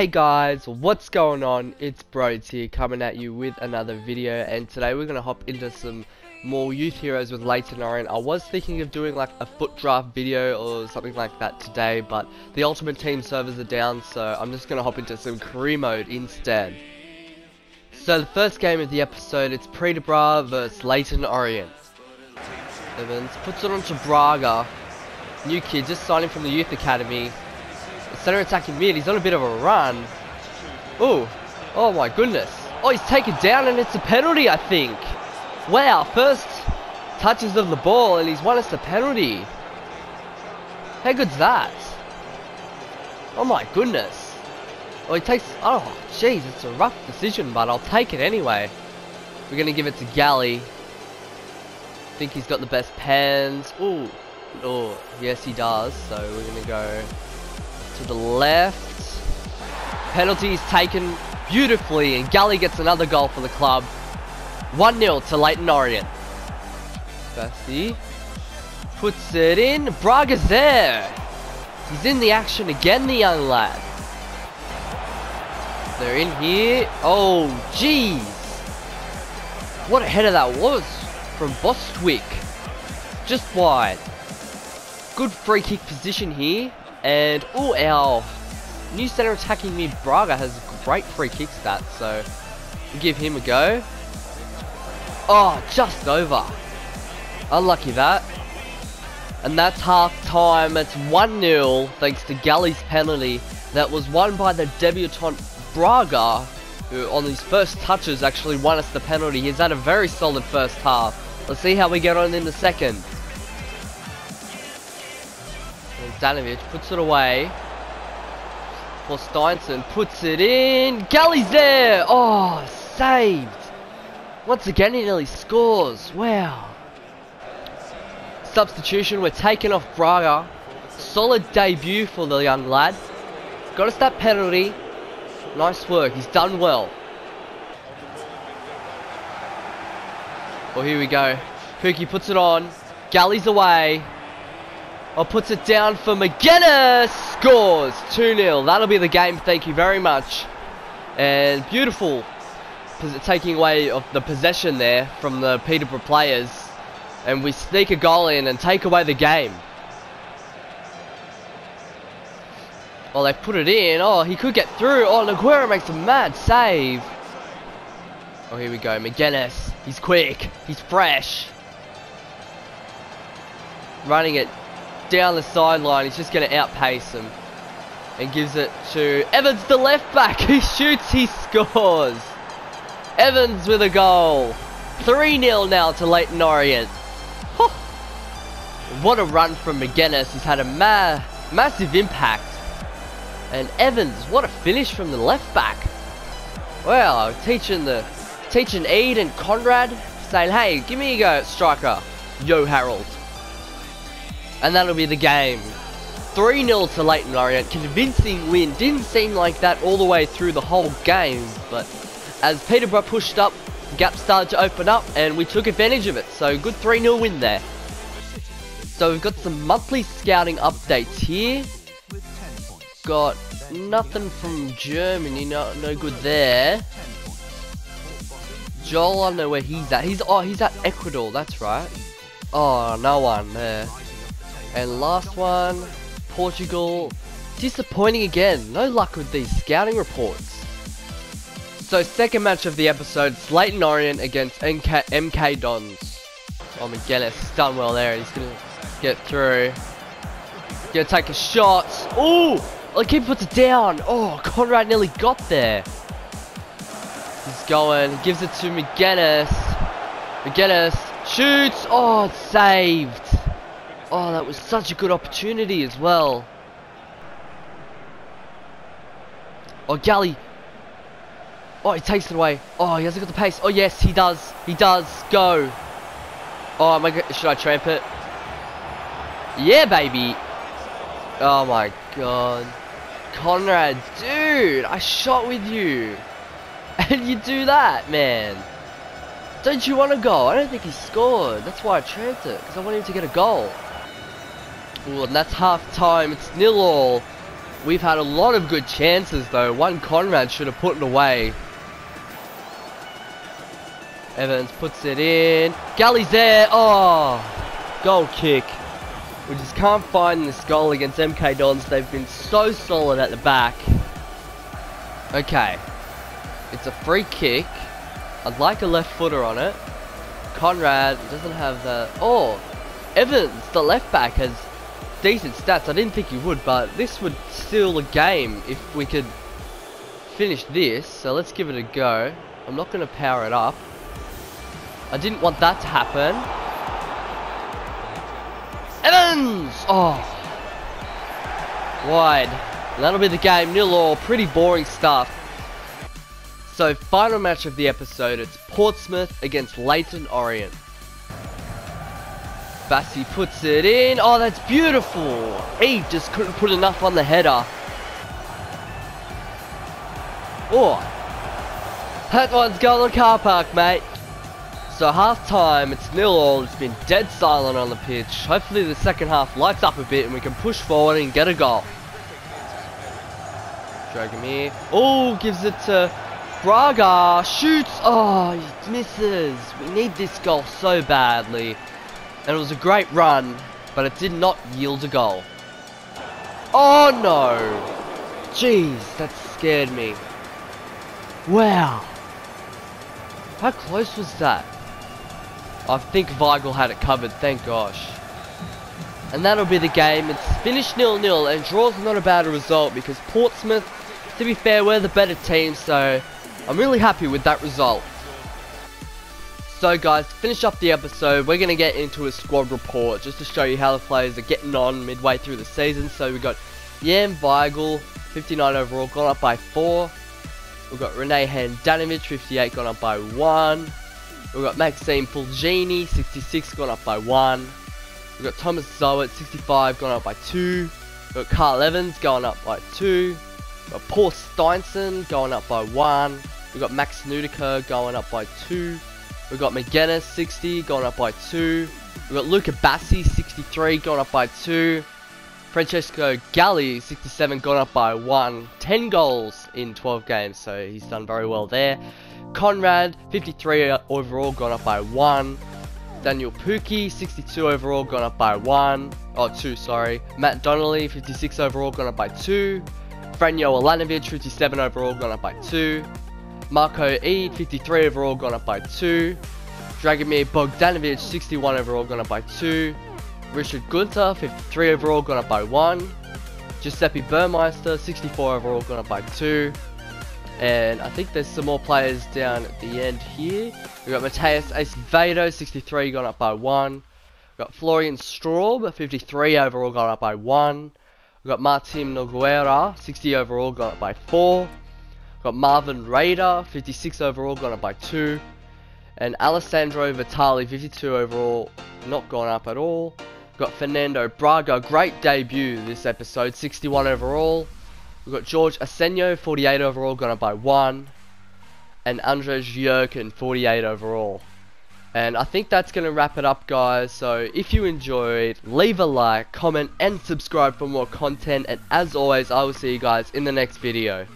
Hey guys, what's going on? It's Brodz here coming at you with another video and today we're going to hop into some more youth heroes with Leyton Orient. I was thinking of doing like a foot draft video or something like that today but the ultimate team servers are down so I'm just going to hop into some career mode instead. So the first game of the episode it's Peterborough versus Leyton Orient. Evans puts it onto Braga, new kid just signing from the youth academy Center attacking mid. He's on a bit of a run. Oh, oh my goodness. Oh, he's taken down and it's a penalty, I think. Wow, first touches of the ball and he's won us the penalty. How good's that? Oh my goodness. Oh, he takes... Oh, jeez, it's a rough decision, but I'll take it anyway. We're going to give it to Galli. Think he's got the best pans. Oh, oh, yes he does. So we're going to go to the left. Penalty is taken beautifully, and Gully gets another goal for the club. 1-0 to Leyton Orient. Basti puts it in. Braga's there. He's in the action again, the young lad. They're in here. Oh, jeez. What a header that was from Bostwick. Just wide. Good free kick position here. And, oh, our new center attacking mid Braga has great free kick stats, so give him a go. Oh, just over. Unlucky that. And that's half time. It's 1-0 thanks to Galli's penalty that was won by the debutant Braga, who on his first touches actually won us the penalty. He's had a very solid first half. Let's see how we get on in the second. Danovich puts it away. For Steinson puts it in. Galli's there. Oh, saved. Once again, he nearly scores. Wow. Substitution. We're taking off Braga. Solid debut for the young lad. Got us that penalty. Nice work. He's done well. Well, here we go. Pukki puts it on. Galli's away. Or puts it down for McGuinness. Scores 2-0. That'll be the game. Thank you very much. And beautiful taking away of the possession there from the Peterborough players. And we sneak a goal in and take away the game. Oh, they put it in. Oh, he could get through. Oh, Nogueira makes a mad save. Oh, here we go. McGuinness. He's quick. He's fresh. Running it down the sideline. He's just going to outpace him. And gives it to Evans, the left back. He shoots, he scores. Evans with a goal. 3-0 now to Leyton Orient. What a run from McGuinness. He's had a ma massive impact. And Evans, what a finish from the left back. Well, teaching the teaching Ede and Conrad saying, hey, give me a go striker. Yo, Harold. And that'll be the game. 3-0 to Leyton Orient. Convincing win. Didn't seem like that all the way through the whole game. But as Peterborough pushed up, the gap started to open up and we took advantage of it. So good 3-0 win there. So we've got some monthly scouting updates here. Got nothing from Germany. No, no good there. Joel, I don't know where he's at. He's oh, he's at Ecuador. That's right. Oh, no one there. And last one, Portugal. Disappointing again. No luck with these scouting reports. So second match of the episode, Leyton Orient against MK, MK Dons. Oh, McGuinness done well there. He's to get through. Gonna take a shot. Oh, the keeper puts it down. Oh, Conrad nearly got there. He's going, gives it to McGuinness. McGuinness shoots. Oh, it's saved. Oh, that was such a good opportunity as well. Oh, Galli. Oh, he takes it away. Oh, he hasn't got the pace. Oh, yes, he does. He does. Go. Oh, my God. Should I tramp it? Yeah, baby. Oh, my God. Conrad, dude, I shot with you. And you do that, man. Don't you want a goal? I don't think he scored. That's why I tramped it. Because I want him to get a goal. Ooh, and that's half time. It's nil all. We've had a lot of good chances though. One Conrad should have put it away. Evans puts it in. Galli's there. Oh, goal kick. We just can't find this goal against MK Dons. They've been so solid at the back. Okay. It's a free kick. I'd like a left footer on it. Conrad doesn't have the... Oh! Evans, the left back, has decent stats. I didn't think he would, but this would steal the game if we could finish this. So let's give it a go. I'm not going to power it up. I didn't want that to happen. Evans! Oh. Wide. That'll be the game. Nil all. Pretty boring stuff. So, final match of the episode. It's Portsmouth against Leyton Orient. Bassi puts it in. Oh, that's beautiful. He just couldn't put enough on the header. Oh. That one's to the car park, mate. So half time, it's nil all. It's been dead silent on the pitch. Hopefully the second half lights up a bit and we can push forward and get a goal. Dragomir. Oh, gives it to Braga. Shoots. Oh, he misses. We need this goal so badly. And it was a great run, but it did not yield a goal. Oh no! Jeez, that scared me. Wow. How close was that? I think Weigl had it covered, thank gosh. And that'll be the game. It's finished nil-nil, and draw's not a bad result because Portsmouth, to be fair, we're the better team, so I'm really happy with that result. So guys, to finish up the episode, we're going to get into a squad report just to show you how the players are getting on midway through the season. So we've got Jan Weigl, 59 overall, gone up by 4. We've got Rene Handanovic, 58, gone up by 1. We've got Maxime Fulgini, 66, gone up by 1. We've got Thomas Zoet, 65, gone up by 2. We've got Carl Evans, going up by 2. We've got Paul Steinson, going up by 1. We've got Max Nudica, going up by 2. We've got McGuinness, 60, going up by 2. We've got Luca Bassi, 63, going up by 2. Francesco Galli, 67, gone up by 1. 10 goals in 12 games, so he's done very well there. Conrad, 53 uh, overall, gone up by 1. Daniel Pukki, 62 overall, gone up by 1. Oh, 2, sorry. Matt Donnelly, 56 overall, gone up by 2. Franjo Alanovic, 57 overall, gone up by 2. Marco Eid, 53 overall, gone up by 2. Dragomir Bogdanovic, 61 overall, gone up by 2. Richard Gunter, 53 overall, gone up by 1. Giuseppe Burmeister, 64 overall, gone up by 2. And I think there's some more players down at the end here. We've got Mateus Acevedo, 63, gone up by 1. We've got Florian Straub, 53 overall, gone up by 1. We've got Martin Nogueira, 60 overall, gone up by 4. Got Marvin Raider, 56 overall, gone up by 2. And Alessandro Vitali, 52 overall, not gone up at all. Got Fernando Braga, great debut this episode, 61 overall. We've got George Asenio, 48 overall, gone up by 1. And Andres Jurken, 48 overall. And I think that's going to wrap it up, guys. So if you enjoyed, leave a like, comment, and subscribe for more content. And as always, I will see you guys in the next video.